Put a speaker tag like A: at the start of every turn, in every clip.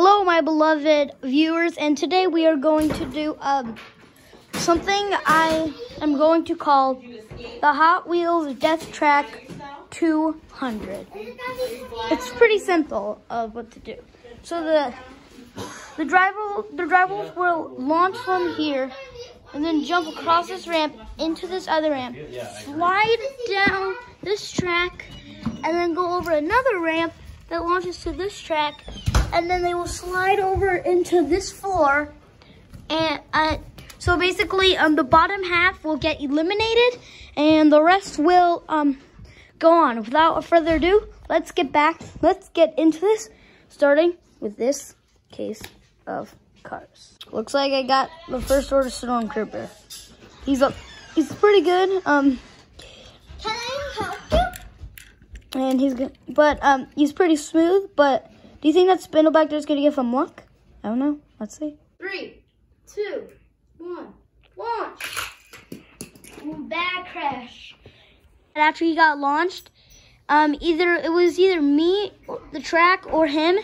A: Hello, my beloved viewers, and today we are going to do um, something I am going to call the Hot Wheels Death Track 200. It's pretty simple of what to do. So the the driver the drivers will launch from here and then jump across this ramp into this other ramp, slide down this track, and then go over another ramp that launches to this track, and then they will slide over into this floor. And uh, so basically, um, the bottom half will get eliminated, and the rest will um, go on. Without further ado, let's get back. Let's get into this, starting with this case of cars. Looks like I got the first order stormtrooper. He's up. He's pretty good. Um,
B: Can I help you?
A: and he's good, but um, he's pretty smooth. But do you think that spindle back there is gonna give him luck? I don't know. Let's see. Three, two, one, launch. Bad crash. And after he got launched, um, either it was either me, the track, or him.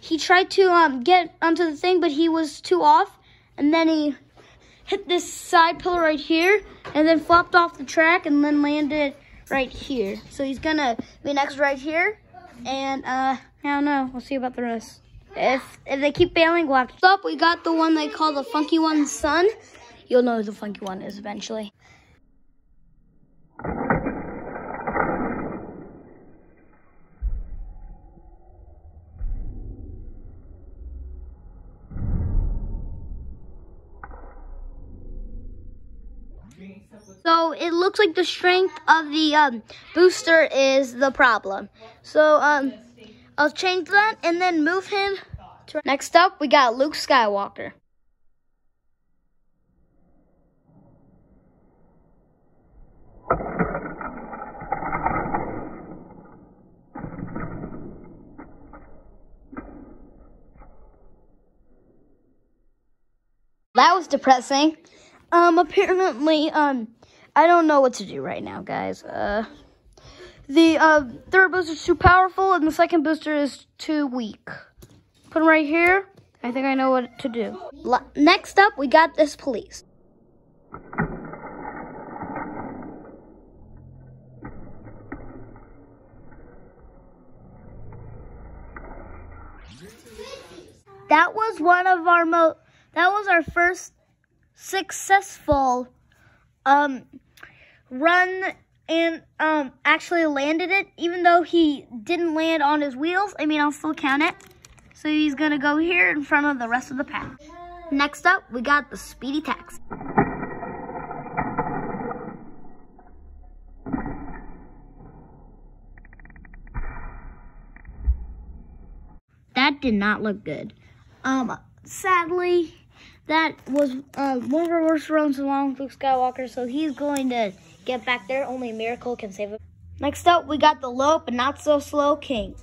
A: He tried to um get onto the thing, but he was too off, and then he hit this side pillar right here, and then flopped off the track, and then landed right here. So he's gonna be next right here, and uh, I don't know. We'll see about the rest. If if they keep failing, we'll have to stop. We got the one they call the funky one son. You'll know who the funky one is eventually. So it looks like the strength of the um, booster is the problem. So um, I'll change that and then move him. To... Next up, we got Luke Skywalker. That was depressing. Um, apparently, um, I don't know what to do right now, guys. Uh, the uh, third booster is too powerful, and the second booster is too weak. Put him right here. I think I know what to do. Next up, we got this police. That was one of our mo. That was our first successful um run and um actually landed it even though he didn't land on his wheels. I mean i'll still count it. So he's gonna go here in front of the rest of the pack. Next up we got the speedy taxi that did not look good. Um sadly that was uh, one of our worst runs along with Luke Skywalker, so he's going to get back there. Only a miracle can save him. Next up, we got the low but not so slow King.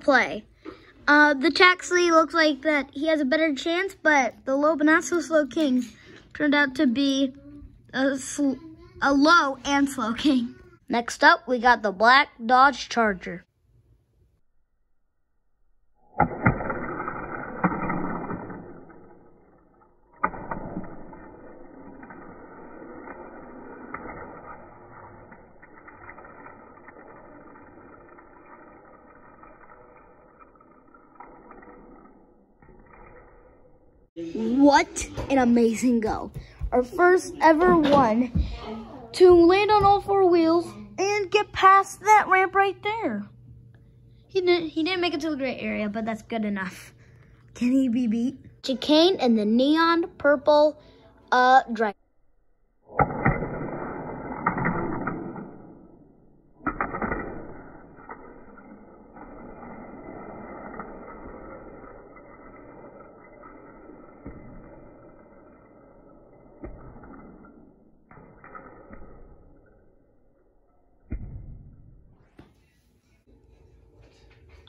A: Play. Uh, the taxi looks like that he has a better chance, but the low but not so slow King turned out to be a a low and slow king. Next up, we got the black Dodge Charger. What an amazing go. Our first ever one to land on all four wheels and get past that ramp right there. He didn't, he didn't make it to the gray area, but that's good enough. Can he be beat? Chicane and the neon purple uh, dragon.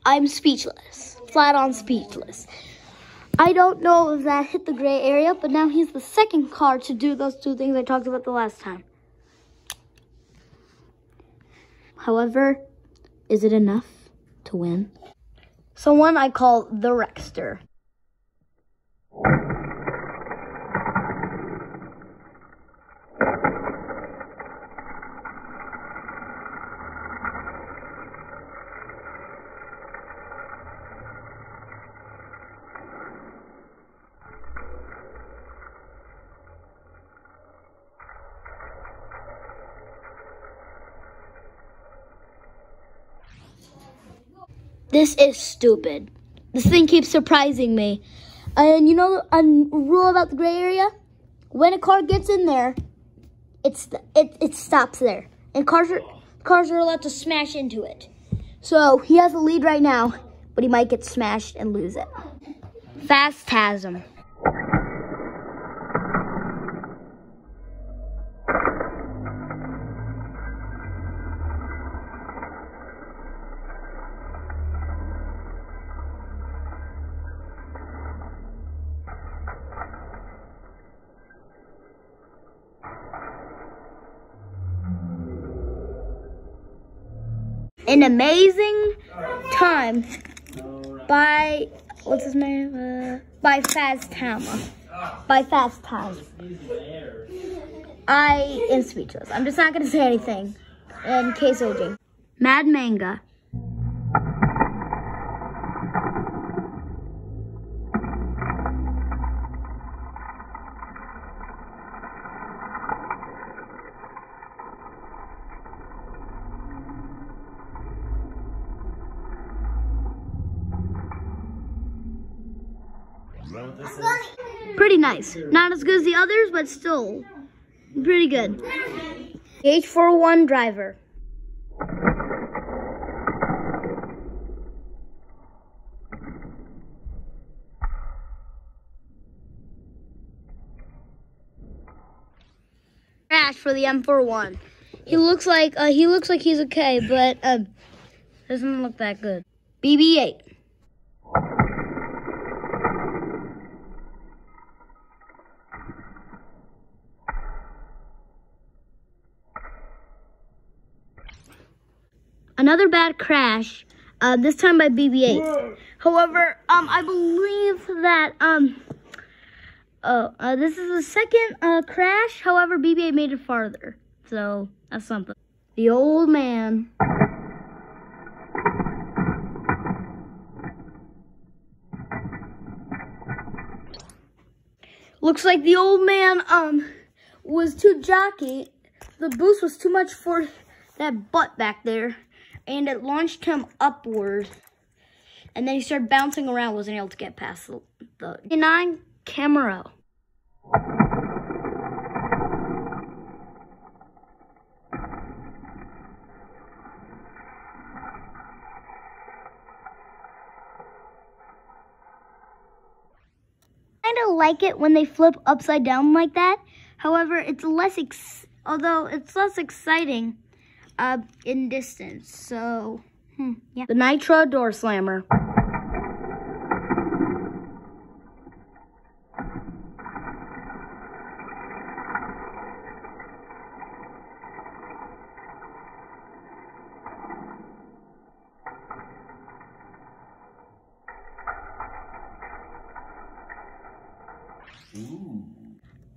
A: I'm speechless, flat on speechless. I don't know if that hit the gray area, but now he's the second car to do those two things I talked about the last time. However, is it enough to win? Someone I call the Rexter. This is stupid. This thing keeps surprising me. And you know a rule about the gray area? When a car gets in there, it's it it stops there, and cars are cars are allowed to smash into it. So he has the lead right now, but he might get smashed and lose it. Fast him. An amazing time by what's his name? Uh, by Fast Tama. By Fast Time. I am speechless. I'm just not gonna say anything in case OJ. Mad Manga. Pretty nice. Not as good as the others, but still pretty good. H41 driver. Crash for the M41. He looks like uh, he looks like he's okay, but uh, doesn't look that good. BB-8. Another bad crash, uh, this time by BB-8. However, um, I believe that um, uh, uh, this is the second uh, crash. However, BB-8 made it farther, so that's something. The old man. Looks like the old man um was too jockey. The boost was too much for that butt back there and it launched him upward. And then he started bouncing around, wasn't able to get past the, 9 Camaro. kind of like it when they flip upside down like that. However, it's less, although it's less exciting uh, in distance. So, hmm, yeah. The Nitro Door Slammer. Ooh.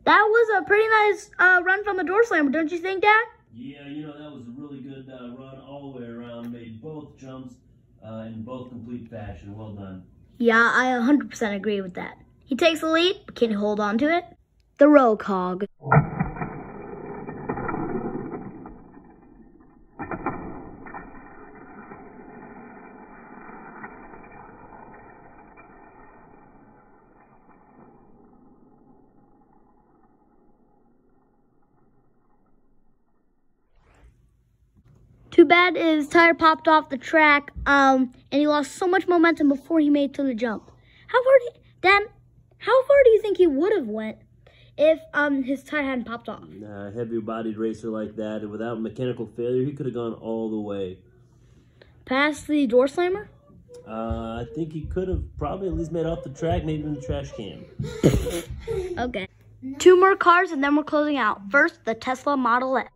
A: That was a pretty nice uh, run from the door slammer, don't you think, Dad?
C: Yeah, you know, that was a really good uh, run all the way around. Made both jumps uh, in both complete fashion. Well done.
A: Yeah, I 100% agree with that. He takes the lead, but can he hold on to it? The Roadhog. Too bad his tire popped off the track, um, and he lost so much momentum before he made to the jump. How far, you, Dan? How far do you think he would have went if um his tire hadn't popped off?
C: A heavy-bodied racer like that, and without mechanical failure, he could have gone all the way.
A: Past the door slammer?
C: Uh, I think he could have probably at least made off the track, maybe in the trash can.
A: Okay. Two more cars and then we're closing out. First, the Tesla Model S.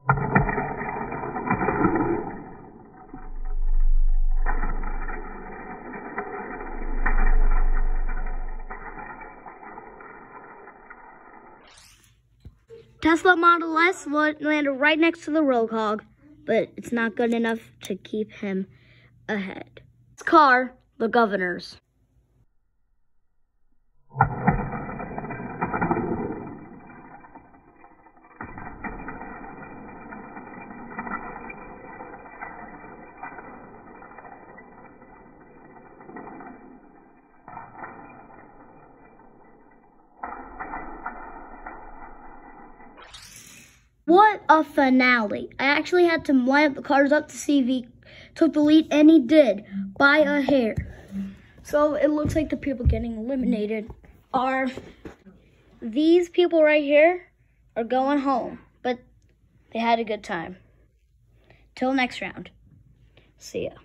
A: Tesla Model S landed right next to the Roadhog, but it's not good enough to keep him ahead. This car, the governor's. What a finale. I actually had to line up the cars up to see if he took the lead, and he did by a hair. So it looks like the people getting eliminated are these people right here are going home, but they had a good time. Till next round. See ya.